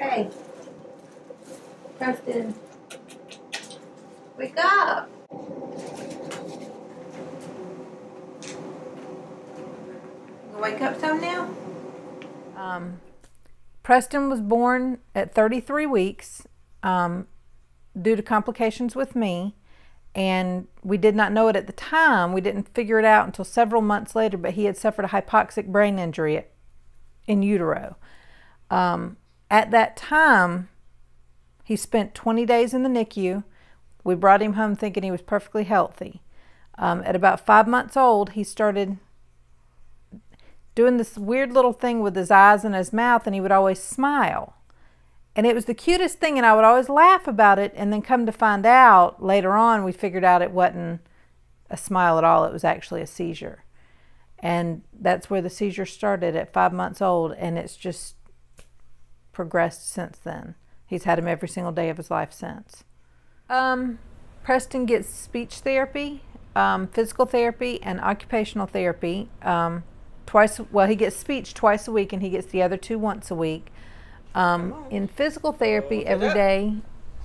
Hey, Preston, wake up. Wake up some now? Um, Preston was born at 33 weeks um, due to complications with me, and we did not know it at the time. We didn't figure it out until several months later, but he had suffered a hypoxic brain injury in utero. Um, at that time, he spent 20 days in the NICU. We brought him home thinking he was perfectly healthy. Um, at about five months old, he started doing this weird little thing with his eyes and his mouth, and he would always smile. And it was the cutest thing, and I would always laugh about it. And then come to find out later on, we figured out it wasn't a smile at all, it was actually a seizure. And that's where the seizure started at five months old, and it's just progressed since then. He's had him every single day of his life since. Um, Preston gets speech therapy, um, physical therapy, and occupational therapy. Um, twice. Well, he gets speech twice a week, and he gets the other two once a week. Um, in physical therapy, every day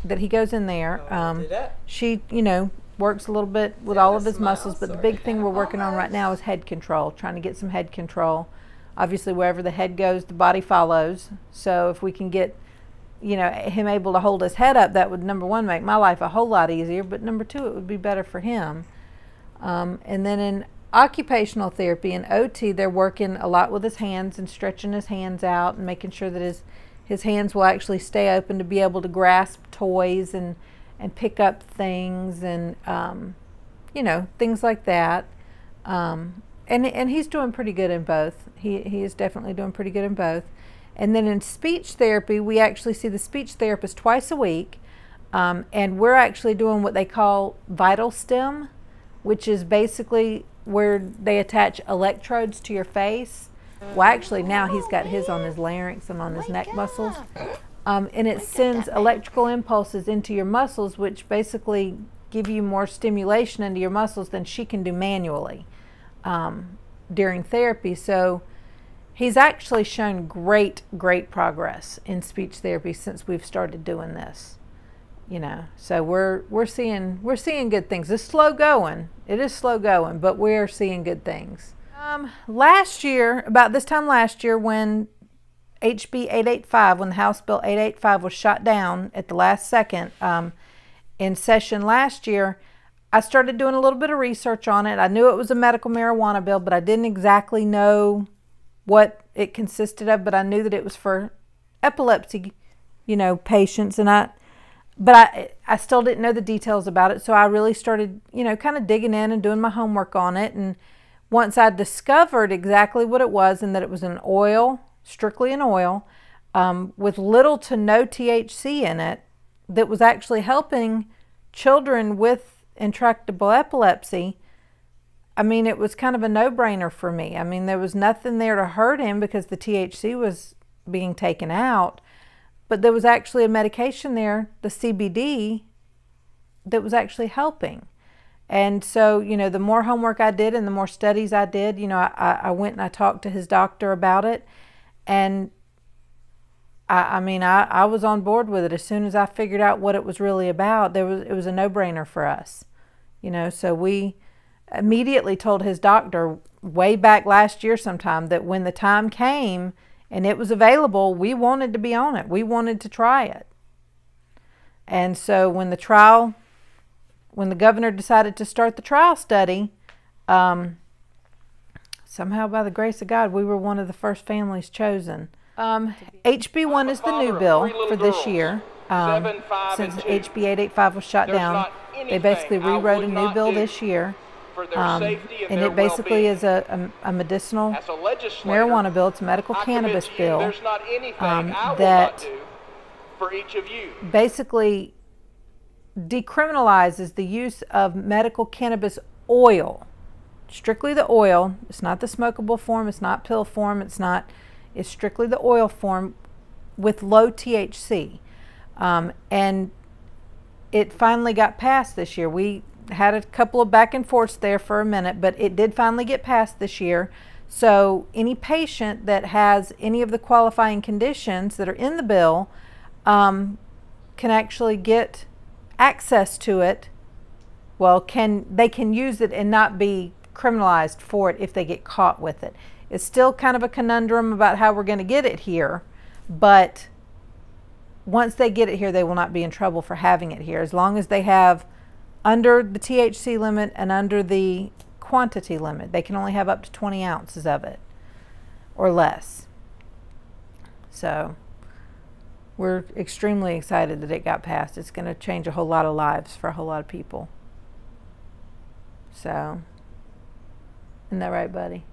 that he goes in there, um, she, you know, works a little bit with all of his muscles. But the big thing we're working on right now is head control, trying to get some head control. Obviously, wherever the head goes, the body follows. So if we can get you know him able to hold his head up that would number one make my life a whole lot easier. But number two it would be better for him. Um, and then in occupational therapy and ot they're working a lot with his hands and stretching his hands out and making sure that his his hands will actually stay open to be able to grasp toys and and pick up things and um, you know things like that. Um, and and he's doing pretty good in both he, he is definitely doing pretty good in both and then in speech therapy, we actually see the speech therapist twice a week. Um, and we're actually doing what they call VitalStim, which is basically where they attach electrodes to your face. Well, actually, now he's got his on his larynx and on his neck muscles. Um, and it sends electrical impulses into your muscles, which basically give you more stimulation into your muscles than she can do manually um, during therapy. So, He's actually shown great, great progress in speech therapy since we've started doing this. You know, so we're we're seeing we're seeing good things. It's slow going. It is slow going, but we're seeing good things. Um, last year, about this time last year, when HB 885, when the House Bill 885 was shot down at the last second um, in session last year, I started doing a little bit of research on it. I knew it was a medical marijuana bill, but I didn't exactly know what it consisted of, but I knew that it was for epilepsy, you know, patients, and I, but I, I still didn't know the details about it, so I really started, you know, kind of digging in and doing my homework on it, and once I discovered exactly what it was and that it was an oil, strictly an oil, um, with little to no THC in it, that was actually helping children with intractable epilepsy I mean, it was kind of a no brainer for me. I mean, there was nothing there to hurt him because the THC was being taken out, but there was actually a medication there, the CBD, that was actually helping. And so, you know, the more homework I did and the more studies I did, you know, I, I went and I talked to his doctor about it. And I, I mean, I, I was on board with it as soon as I figured out what it was really about. There was it was a no brainer for us, you know. So we immediately told his doctor way back last year sometime that when the time came and it was available, we wanted to be on it. We wanted to try it. And so when the trial, when the governor decided to start the trial study, um, somehow by the grace of God, we were one of the first families chosen. Um, HB1 is the new bill for this year. Um, since HB 885 was shot down, they basically rewrote a new bill this year um, and it basically is a, a, a medicinal a marijuana bill. It's a medical I cannabis bill um, that basically decriminalizes the use of medical cannabis oil, strictly the oil. It's not the smokable form. It's not pill form. It's not. It's strictly the oil form with low THC, um, and it finally got passed this year. We had a couple of back and forths there for a minute, but it did finally get passed this year. So any patient that has any of the qualifying conditions that are in the bill um, can actually get access to it. Well, can they can use it and not be criminalized for it if they get caught with it. It's still kind of a conundrum about how we're going to get it here, but once they get it here, they will not be in trouble for having it here as long as they have under the THC limit and under the quantity limit. They can only have up to 20 ounces of it or less. So we're extremely excited that it got passed. It's going to change a whole lot of lives for a whole lot of people. So, isn't that right, buddy?